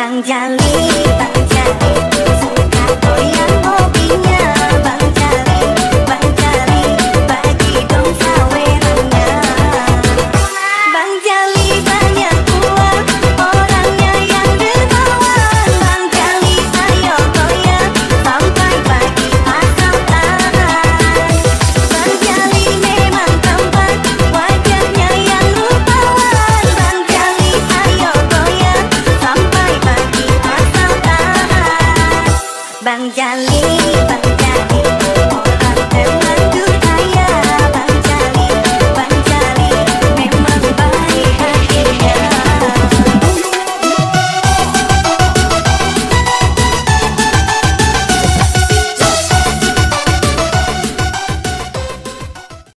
想家里，想家里。Bang Jali, Bang Jali.